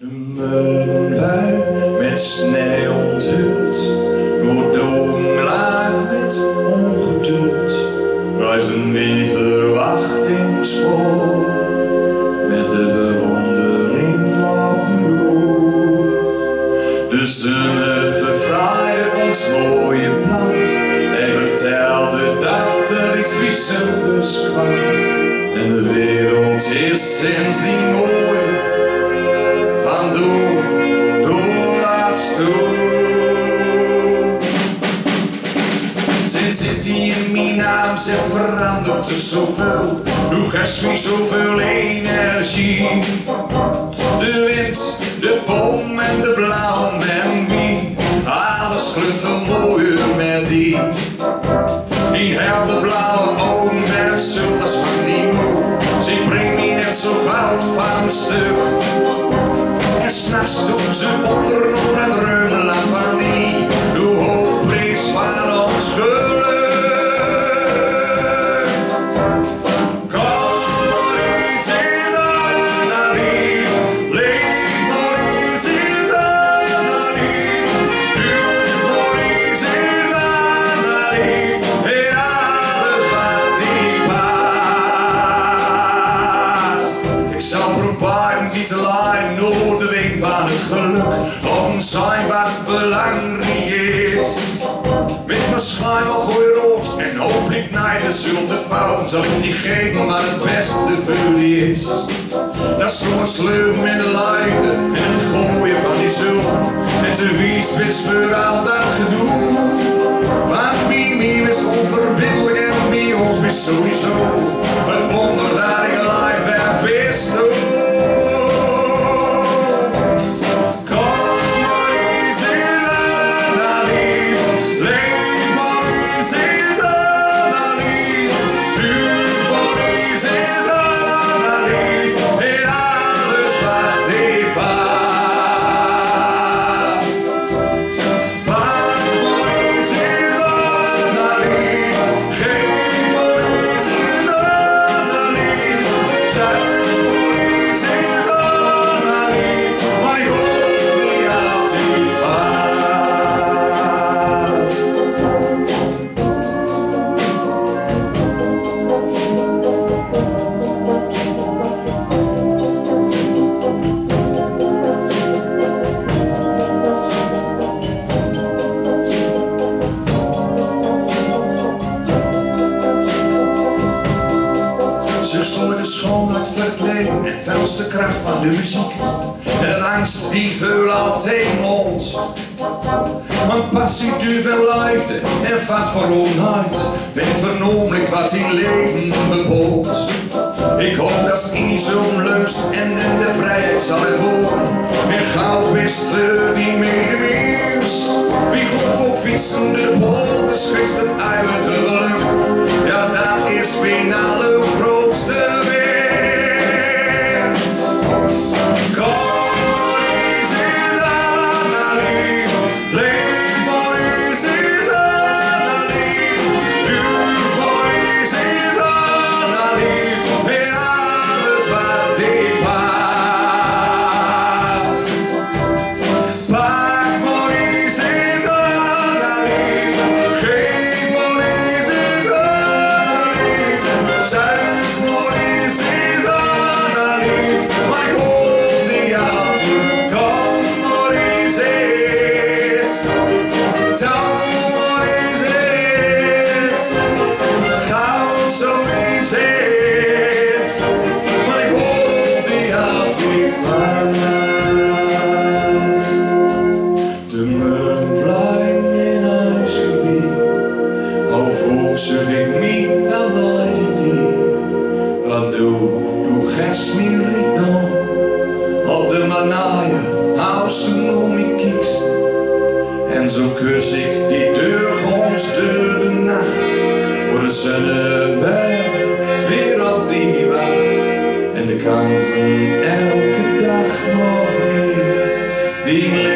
De muilenwui met sneeuw onthuld, door donderlaag met ongeduld, reisden weer verwachtingsvol, met de bewondering op de loer. De zonne verfraaide ons mooie plan, en vertelde dat er iets bijzonders kwam. En de wereld is. Sinds die mijn naam verandert er zoveel, doe geeft zoveel energie. De wind, de boom en de blauw en wie, alles klinkt veel mooier met die. Die helder blauwe ogen met zult als van die ze brengt me net zo goud van stuk. En s'nachts doen ze onder nog zijn wat belangrijk is. Met mijn schijn wel gooi rood en hopelijk naar de zult fout zal ik die geven wat het beste voor die is. Dat is een sleutel met de liefde en het gooien van die zul. En te wie spits voor al dat gedoe. Want Mimi is onverbiddelijk en bij ons is sowieso Ze stoorde schoonheid verkleed en felste kracht van de muziek. En een angst die veel altijd molt. Want passie duur liefde en vast waaronheid. Ben vernomelijk wat in leven bebood. Ik hoop dat in die zo'n lust en in de vrijheid zal ervoor. En gauw wist voor die medeweers. Wie goed voor fietsen de polders wist het eeuwige geluk. Dan. Op de manaaien, toen om me kiekst. En zo kus ik die deur door de nacht. Voor de zonneberg weer op die wacht. En de kansen elke dag nog weer. Die